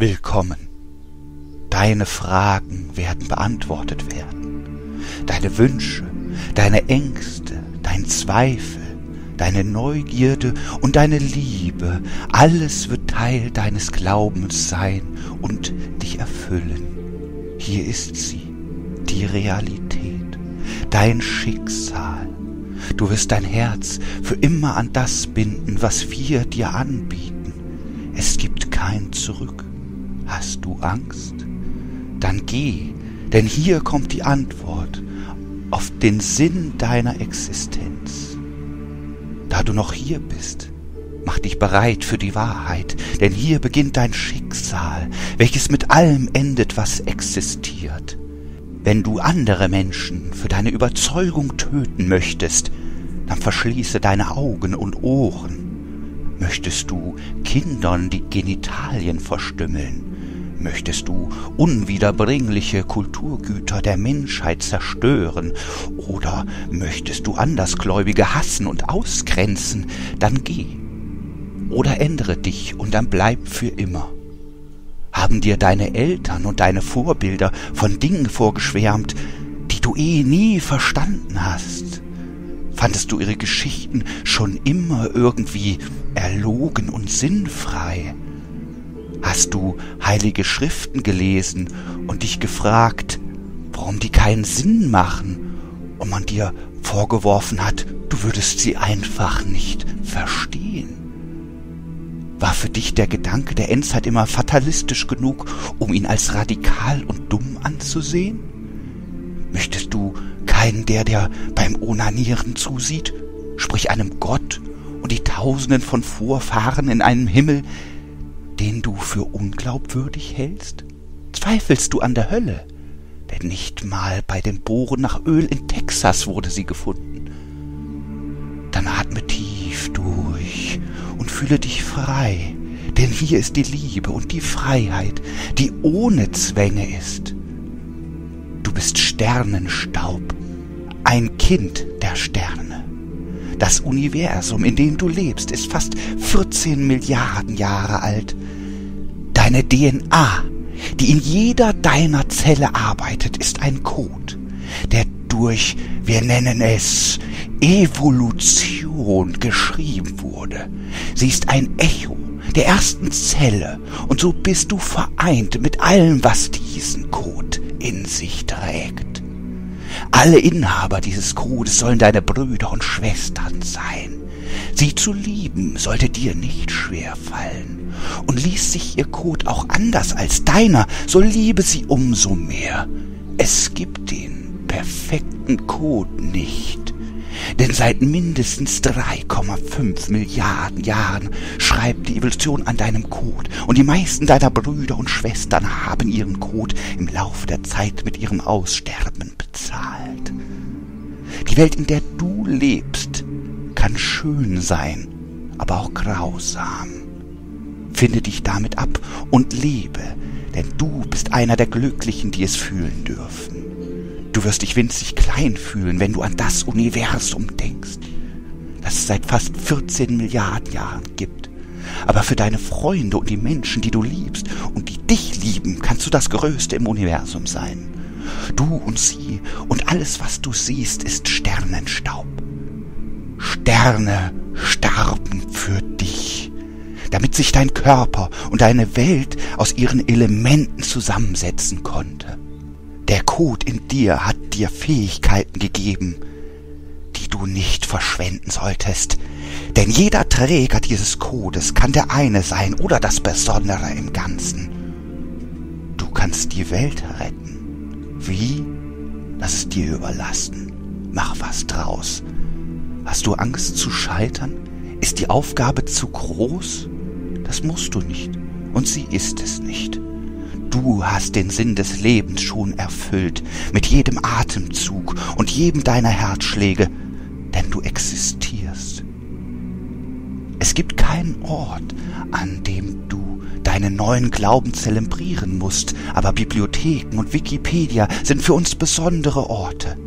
Willkommen. Deine Fragen werden beantwortet werden. Deine Wünsche, deine Ängste, dein Zweifel, deine Neugierde und deine Liebe, alles wird Teil deines Glaubens sein und dich erfüllen. Hier ist sie, die Realität, dein Schicksal. Du wirst dein Herz für immer an das binden, was wir dir anbieten. Es gibt kein Zurück. Hast du Angst? Dann geh, denn hier kommt die Antwort auf den Sinn deiner Existenz. Da du noch hier bist, mach dich bereit für die Wahrheit, denn hier beginnt dein Schicksal, welches mit allem endet, was existiert. Wenn du andere Menschen für deine Überzeugung töten möchtest, dann verschließe deine Augen und Ohren. Möchtest du Kindern die Genitalien verstümmeln, Möchtest du unwiederbringliche Kulturgüter der Menschheit zerstören oder möchtest du Andersgläubige hassen und ausgrenzen, dann geh. Oder ändere dich und dann bleib für immer. Haben dir deine Eltern und deine Vorbilder von Dingen vorgeschwärmt, die du eh nie verstanden hast? Fandest du ihre Geschichten schon immer irgendwie erlogen und sinnfrei? Hast du heilige Schriften gelesen und dich gefragt, warum die keinen Sinn machen und man dir vorgeworfen hat, du würdest sie einfach nicht verstehen? War für dich der Gedanke der Endzeit immer fatalistisch genug, um ihn als radikal und dumm anzusehen? Möchtest du keinen, der dir beim Onanieren zusieht, sprich einem Gott und die Tausenden von Vorfahren in einem Himmel, den du für unglaubwürdig hältst? Zweifelst du an der Hölle? Denn nicht mal bei dem Bohren nach Öl in Texas wurde sie gefunden. Dann atme tief durch und fühle dich frei, denn hier ist die Liebe und die Freiheit, die ohne Zwänge ist. Du bist Sternenstaub, ein Kind der Sterne. Das Universum, in dem du lebst, ist fast 14 Milliarden Jahre alt. Deine DNA, die in jeder deiner Zelle arbeitet, ist ein Code, der durch, wir nennen es, Evolution geschrieben wurde. Sie ist ein Echo der ersten Zelle und so bist du vereint mit allem, was diesen Code in sich trägt. Alle Inhaber dieses Codes sollen deine Brüder und Schwestern sein. Sie zu lieben sollte dir nicht schwer fallen. Und liest sich ihr Code auch anders als deiner, so liebe sie umso mehr. Es gibt den perfekten Code nicht. Denn seit mindestens 3,5 Milliarden Jahren schreibt die Evolution an deinem Code und die meisten deiner Brüder und Schwestern haben ihren Code im Laufe der Zeit mit ihrem Aussterben bezahlt. Die Welt, in der du lebst, kann schön sein, aber auch grausam. Finde dich damit ab und lebe, denn du bist einer der Glücklichen, die es fühlen dürfen. Du wirst dich winzig klein fühlen, wenn du an das Universum denkst, das es seit fast 14 Milliarden Jahren gibt. Aber für deine Freunde und die Menschen, die du liebst und die dich lieben, kannst du das Größte im Universum sein. Du und sie und alles, was du siehst, ist Sternenstaub. Sterne starben für dich, damit sich dein Körper und deine Welt aus ihren Elementen zusammensetzen konnte. Der Code in dir hat dir Fähigkeiten gegeben, die du nicht verschwenden solltest. Denn jeder Träger dieses Codes kann der eine sein oder das Besondere im Ganzen. Du kannst die Welt retten. Wie? Das ist dir überlassen. Mach was draus. Hast du Angst zu scheitern? Ist die Aufgabe zu groß? Das musst du nicht. Und sie ist es nicht. Du hast den Sinn des Lebens schon erfüllt, mit jedem Atemzug und jedem deiner Herzschläge, denn du existierst. Es gibt keinen Ort, an dem du deinen neuen Glauben zelebrieren musst, aber Bibliotheken und Wikipedia sind für uns besondere Orte.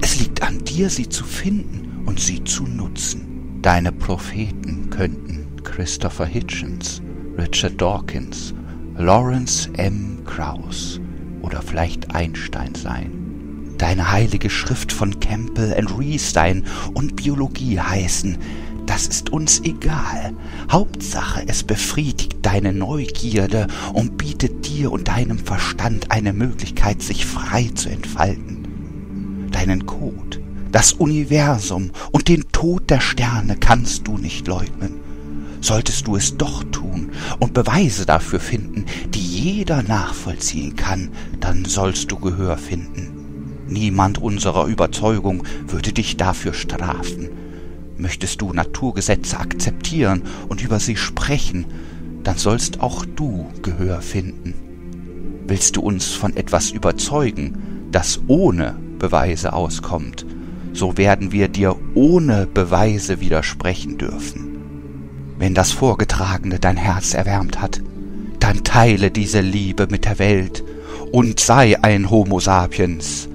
Es liegt an dir, sie zu finden und sie zu nutzen. Deine Propheten könnten Christopher Hitchens, Richard Dawkins Lawrence M. Krauss oder vielleicht Einstein sein. Deine heilige Schrift von Campbell and Restein und Biologie heißen, das ist uns egal. Hauptsache, es befriedigt deine Neugierde und bietet dir und deinem Verstand eine Möglichkeit, sich frei zu entfalten. Deinen Code, das Universum und den Tod der Sterne kannst du nicht leugnen. Solltest du es doch tun und Beweise dafür finden, die jeder nachvollziehen kann, dann sollst du Gehör finden. Niemand unserer Überzeugung würde dich dafür strafen. Möchtest du Naturgesetze akzeptieren und über sie sprechen, dann sollst auch du Gehör finden. Willst du uns von etwas überzeugen, das ohne Beweise auskommt, so werden wir dir ohne Beweise widersprechen dürfen. Wenn das Vorgetragene dein Herz erwärmt hat, dann teile diese Liebe mit der Welt und sei ein Homo sapiens,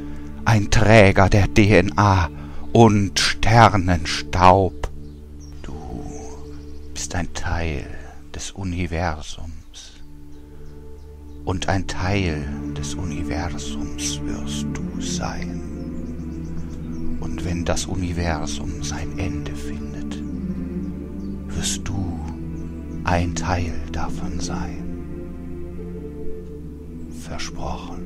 ein Träger der DNA und Sternenstaub. Du bist ein Teil des Universums. Und ein Teil des Universums wirst du sein. Und wenn das Universum sein Ende findet, wirst du ein Teil davon sein. Versprochen.